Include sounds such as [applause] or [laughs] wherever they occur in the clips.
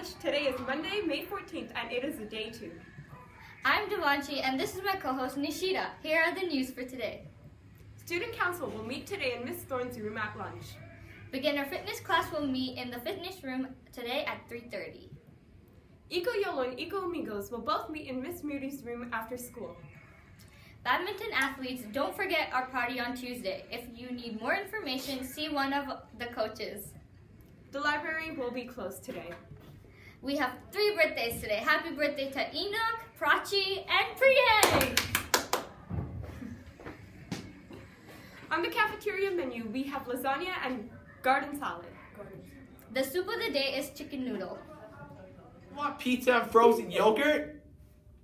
is Monday, May 14th, and it is a day two. I'm Devanshi, and this is my co-host Nishida. Here are the news for today. Student Council will meet today in Miss Thorne's room at lunch. Beginner fitness class will meet in the fitness room today at 3.30. Eco YOLO and Eco Amigos will both meet in Miss Moody's room after school. Badminton athletes, don't forget our party on Tuesday. If you need more information, see one of the coaches. The library will be closed today. We have three birthdays today. Happy birthday to Enoch, Prachi, and Priyang! [laughs] On the cafeteria menu, we have lasagna and garden salad. The soup of the day is chicken noodle. Want pizza and frozen yogurt?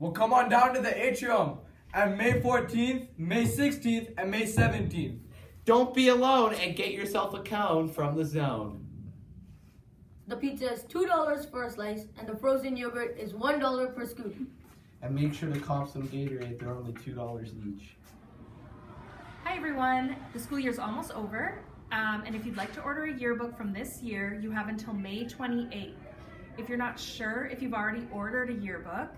Well, come on down to the atrium on May 14th, May 16th, and May 17th. Don't be alone and get yourself a cone from the zone. The pizza is $2 for a slice, and the frozen yogurt is $1 per scoop. And make sure to cop some Gatorade, they're only $2 each. Hi everyone, the school year is almost over, um, and if you'd like to order a yearbook from this year, you have until May 28th. If you're not sure if you've already ordered a yearbook,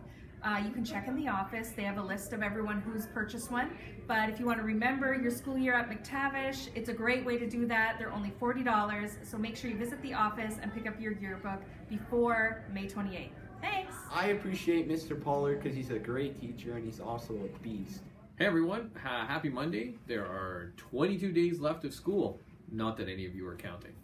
uh, you can check in the office. They have a list of everyone who's purchased one. But if you want to remember your school year at McTavish, it's a great way to do that. They're only $40, so make sure you visit the office and pick up your yearbook before May 28th. Thanks! I appreciate Mr. Pollard because he's a great teacher and he's also a beast. Hey everyone, ha- happy Monday. There are 22 days left of school. Not that any of you are counting.